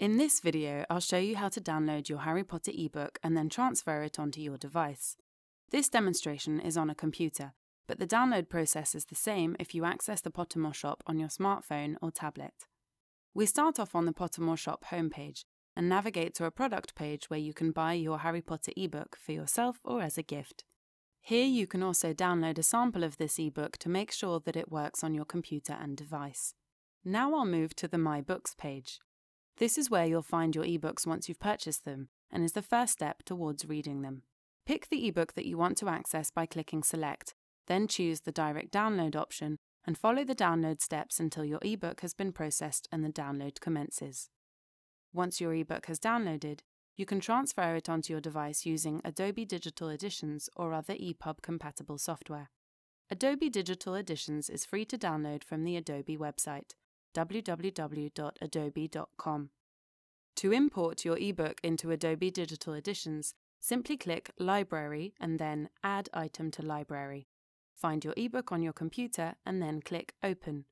In this video, I'll show you how to download your Harry Potter ebook and then transfer it onto your device. This demonstration is on a computer, but the download process is the same if you access the Pottermore shop on your smartphone or tablet. We start off on the Pottermore shop homepage and navigate to a product page where you can buy your Harry Potter ebook for yourself or as a gift. Here you can also download a sample of this ebook to make sure that it works on your computer and device. Now I'll move to the My Books page. This is where you'll find your ebooks once you've purchased them and is the first step towards reading them. Pick the ebook that you want to access by clicking Select, then choose the Direct Download option and follow the download steps until your ebook has been processed and the download commences. Once your ebook has downloaded, you can transfer it onto your device using Adobe Digital Editions or other EPUB compatible software. Adobe Digital Editions is free to download from the Adobe website www.adobe.com. To import your ebook into Adobe Digital Editions, simply click Library and then Add Item to Library. Find your ebook on your computer and then click Open.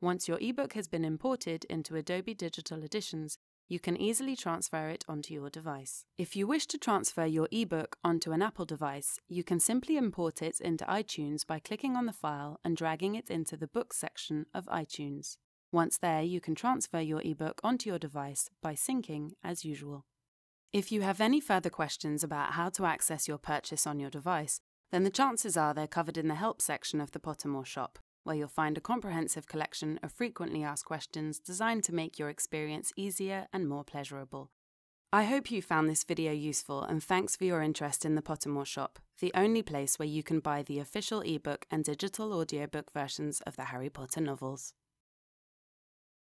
Once your ebook has been imported into Adobe Digital Editions, you can easily transfer it onto your device. If you wish to transfer your ebook onto an Apple device, you can simply import it into iTunes by clicking on the file and dragging it into the Books section of iTunes. Once there, you can transfer your ebook onto your device by syncing as usual. If you have any further questions about how to access your purchase on your device, then the chances are they're covered in the Help section of the Pottermore shop where you'll find a comprehensive collection of frequently asked questions designed to make your experience easier and more pleasurable. I hope you found this video useful and thanks for your interest in the Pottermore shop, the only place where you can buy the official ebook and digital audiobook versions of the Harry Potter novels.